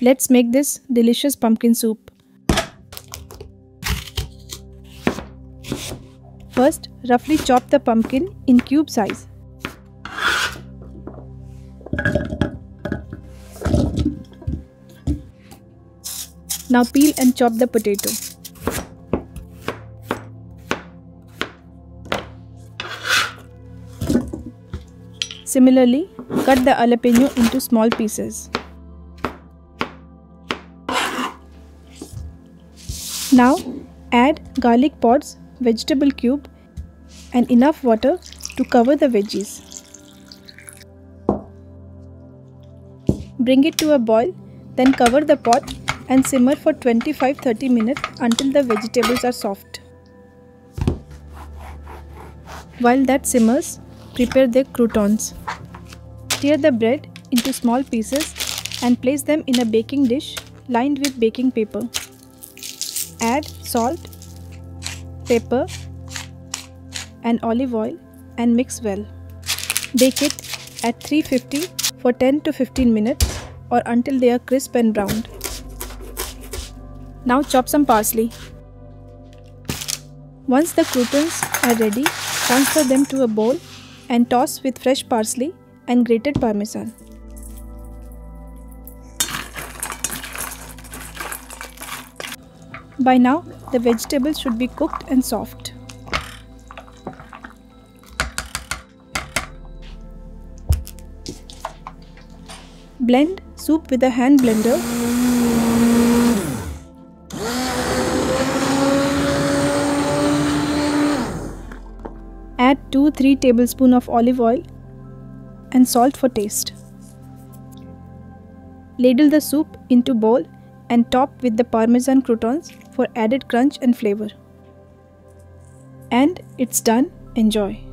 Let's make this delicious pumpkin soup. First, roughly chop the pumpkin in cube size. Now peel and chop the potato. Similarly, cut the jalapeno into small pieces. Now add garlic pods, vegetable cube and enough water to cover the veggies. Bring it to a boil, then cover the pot and simmer for 25-30 minutes until the vegetables are soft. While that simmers, prepare the croutons. Tear the bread into small pieces and place them in a baking dish lined with baking paper. Add salt, pepper and olive oil and mix well. Bake it at 350 for 10 to 15 minutes or until they are crisp and browned. Now chop some parsley. Once the croutons are ready, transfer them to a bowl and toss with fresh parsley and grated parmesan. By now, the vegetables should be cooked and soft. Blend soup with a hand blender Add 2-3 tablespoon of olive oil and salt for taste. Ladle the soup into bowl and top with the parmesan croutons for added crunch and flavor. And it's done. Enjoy.